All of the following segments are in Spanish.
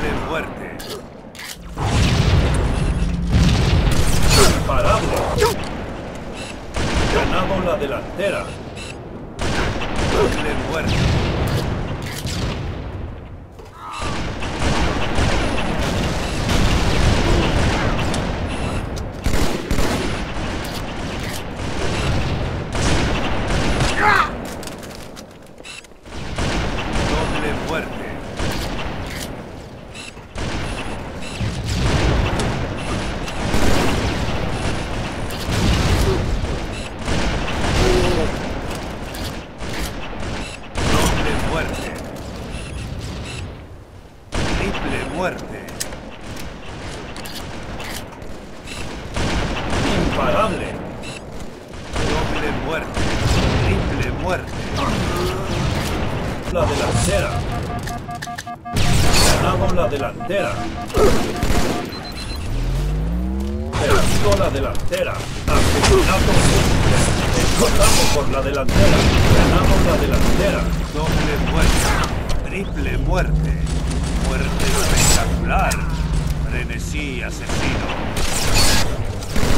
Doble muerte. Imparable. Ganado la delantera. Doble muerte. Doble muerte. Doble muerte. Triple muerte. Imparable. Doble muerte. Triple muerte. La delantera. Ganado la delantera. Perdido la delantera. Asesinato por la delantera. Ganamos la delantera. Doble muerte. Triple muerte. Muerte espectacular. Frenesí asesino.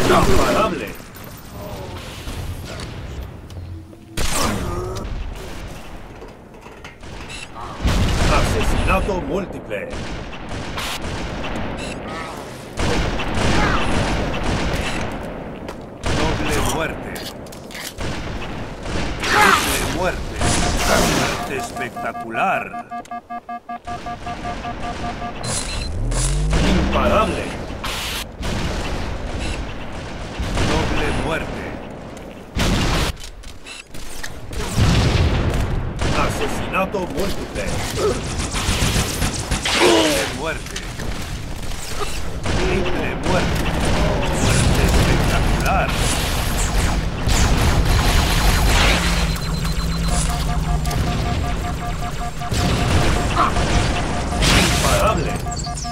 Imparable. Asesinato múltiple. Doble muerte. Triple muerte. Muerte espectacular. Imparable. Doble muerte. Asesinato múltiple. Doble muerte. Triple muerte. Muerte espectacular. Imparable.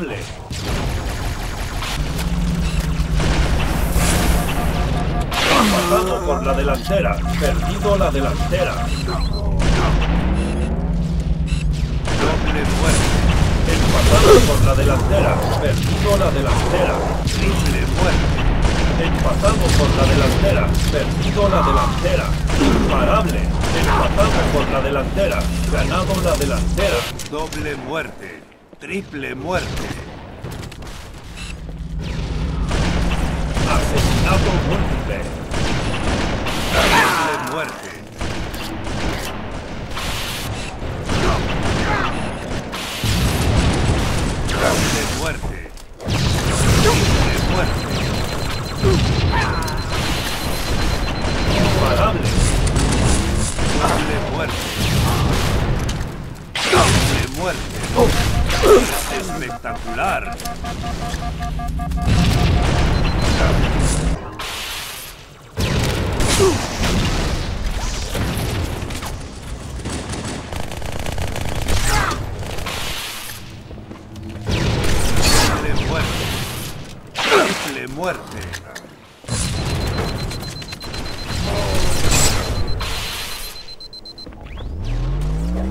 Imparable. Pasado por la delantera. Perdido la delantera. Doble muerte. Empatado por la delantera. Perdido la delantera. Triple muerte. Empatado por la delantera. Perdido la delantera. Imparable. Empatado por la delantera. Ganado la delantera. Doble muerte. Triple muerte. Asesinato múltiple. Triple muerte.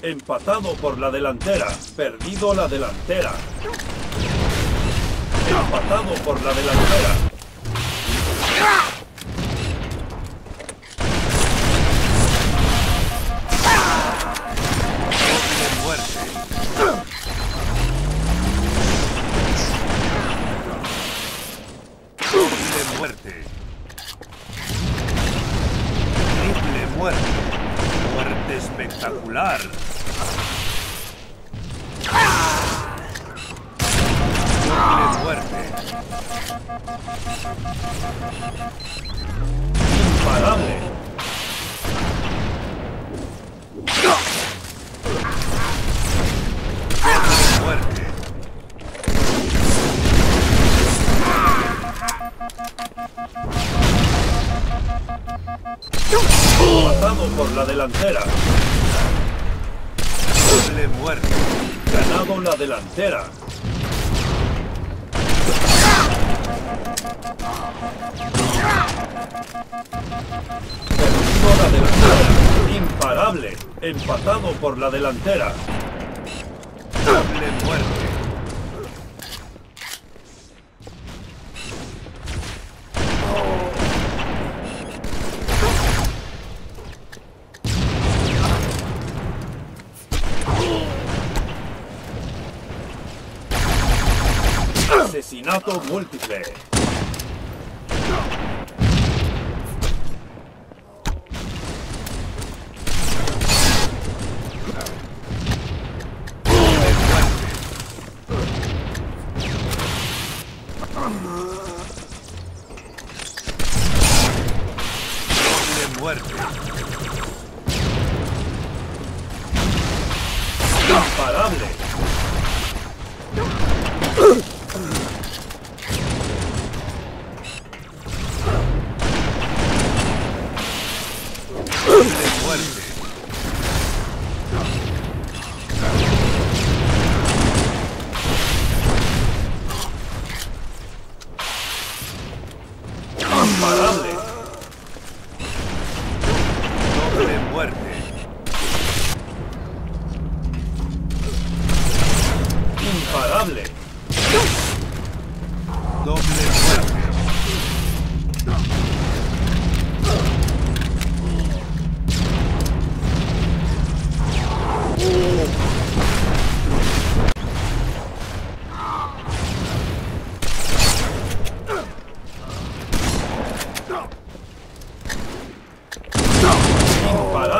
Empatado por la delantera. Perdido la delantera. Empatado por la delantera. Muerte. Imparable. Muerte. Por la delantera. Doble muerte. Ganado la delantera. Perdido la delantera. Imparable. Empatado por la delantera. Doble muerte. Asesinato múltiple. Muerte. Imparable. Doble muerte. Imparable.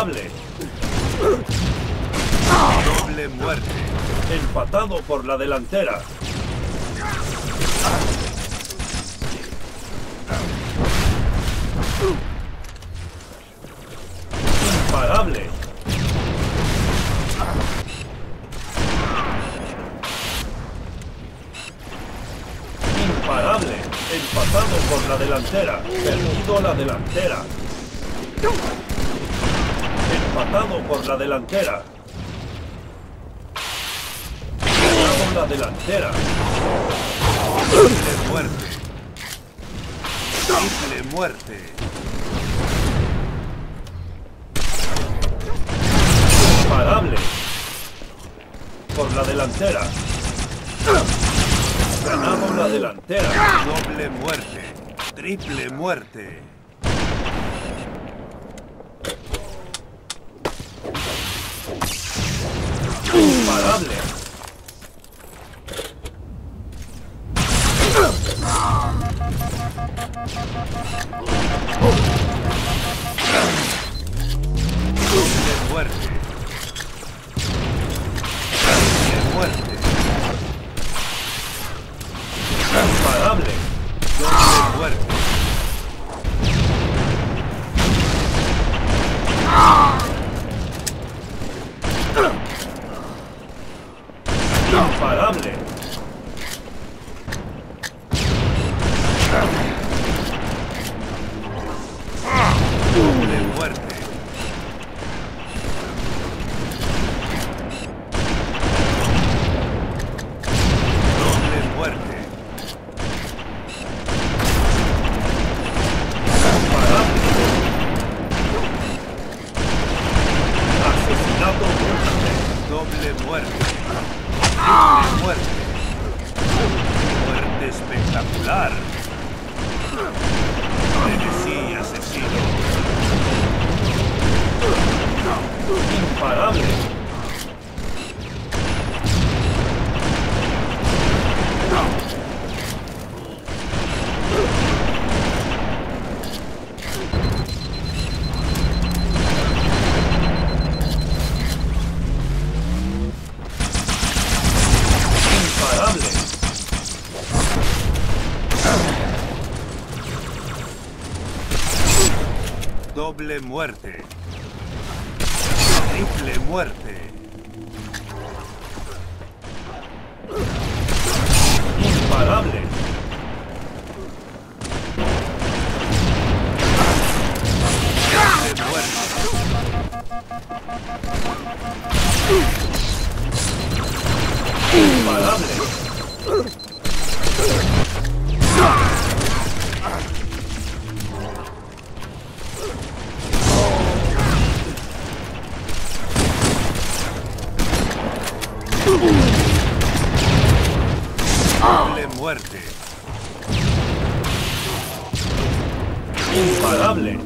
Doble muerte. Empatado por la delantera. Imparable. Imparable. Empatado por la delantera. Perdido la delantera. Empatado por la delantera. Ganado la delantera. Doble muerte. Triple muerte. Imparable. Por la delantera. Ganado la delantera. Doble muerte. Triple muerte. まあなん。で Doble muerte. Triple muerte. Imparable. Doble muerte. Imparable.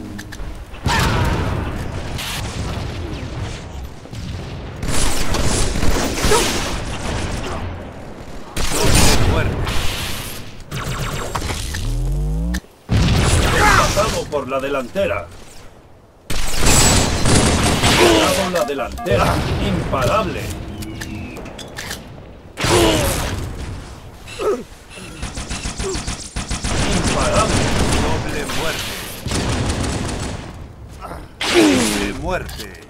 Por la delantera. Ganado la delantera. Imparable. Doble muerte. Doble muerte.